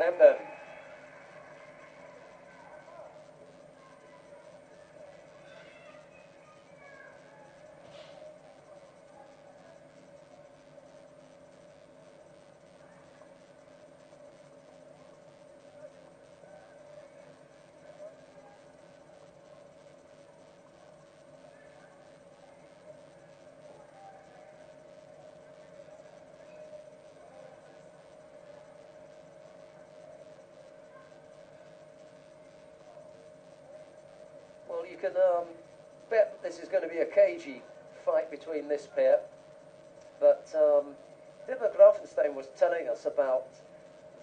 Them can um, bet this is going to be a cagey fight between this pair. But um, Dipper Grafenstein was telling us about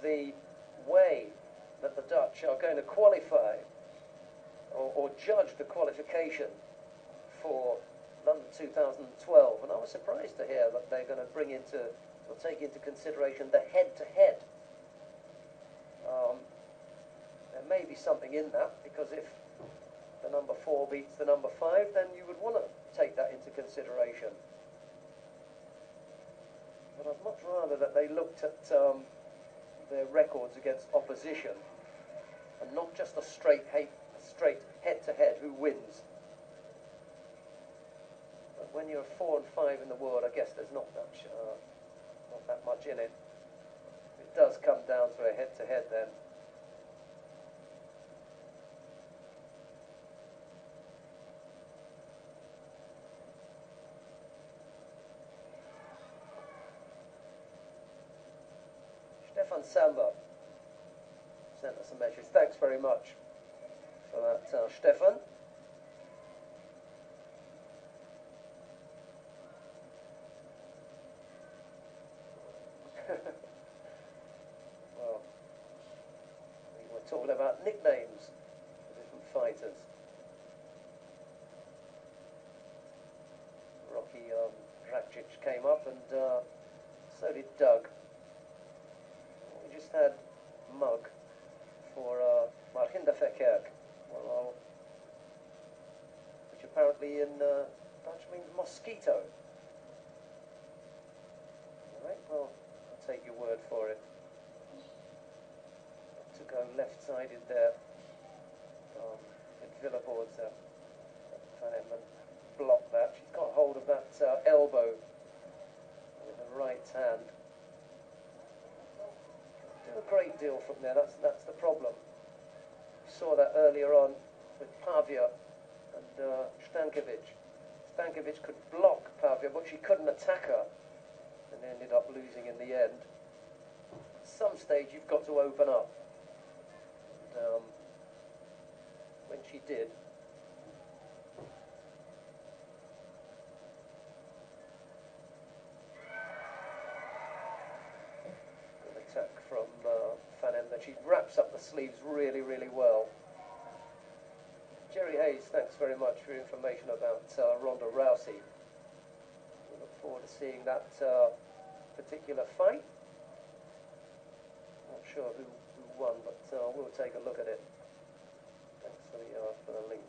the way that the Dutch are going to qualify or, or judge the qualification for London 2012. And I was surprised to hear that they're going to bring into, or take into consideration the head-to-head. Um, there may be something in that because if the number four beats the number five, then you would want to take that into consideration. But I'd much rather that they looked at um, their records against opposition and not just a straight, hate, straight head-to-head who wins. But when you're four and five in the world, I guess there's not much, uh, not that much in it. It does come down to a head-to-head then. Samba sent us a message. Thanks very much for that, uh, Stefan. well, we were talking about nicknames for different fighters. Rocky um, Dragic came up and uh, so did Doug. Mug for uh, Marhinde Verkerk, well, which apparently in uh, Dutch means mosquito. Alright, well, I'll take your word for it. To go left-sided there, um, in Emden blocked that. She's got hold of that uh, elbow with the right hand a great deal from there. That's that's the problem. We saw that earlier on with Pavia and uh, Stankovic. Stankovic could block Pavia, but she couldn't attack her, and ended up losing in the end. At some stage, you've got to open up. And, um, when she did, Good attack from uh, Van Up the sleeves really, really well. Jerry Hayes, thanks very much for your information about uh, Ronda Rousey. We look forward to seeing that uh, particular fight. Not sure who, who won, but uh, we'll take a look at it. Thanks for the, uh, for the link.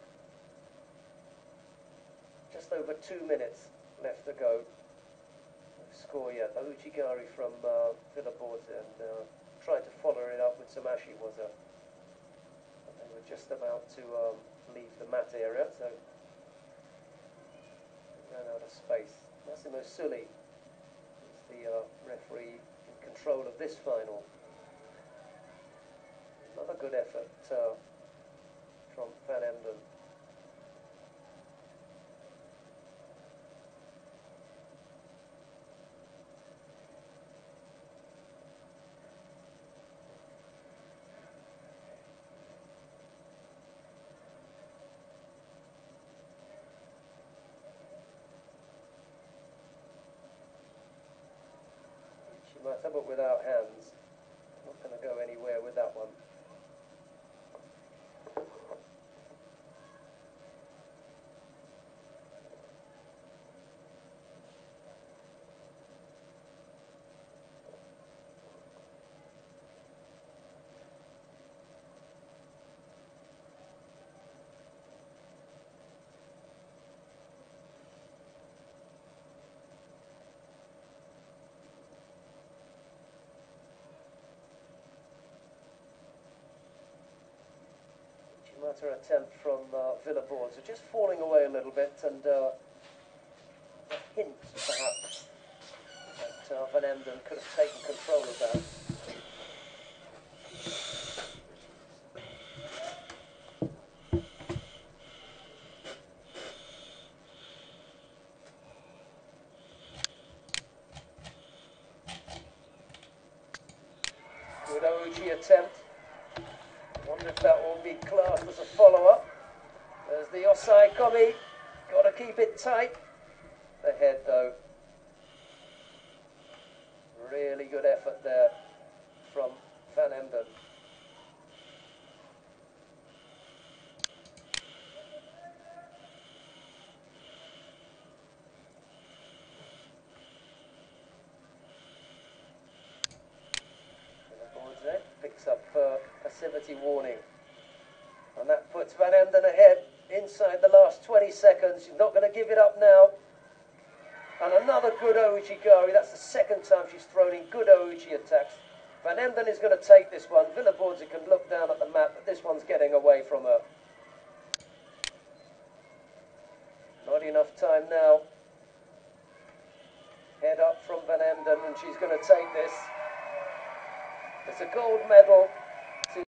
Just over two minutes left to go score yet. Uchigari from uh, Willeboordse and uh, tried to follow it up with Samashi was a. They were just about to um, leave the mat area, so ran out of space. Massimo Sulli is the uh, referee in control of this final. Another good effort uh, from Van Emden. But without hands. Better attempt from uh. They're just falling away a little bit and uh, a hint, perhaps, that uh, Van Emden could have taken control of that. Good Ouchi attempt. Wonder if that will be classed as a follow-up. There's the Osaekomi. Got to keep it tight. The head though. Really good effort there from Van Emden. Warning. And that puts Van Emden ahead inside the last 20 seconds. She's not going to give it up now. And another good Ouchi Gari. That's the second time she's thrown in good Ouchi attacks. Van Emden is going to take this one. Willeboordse can look down at the map, but this one's getting away from her. Not enough time now. Head up from Van Emden, and she's going to take this. It's a gold medal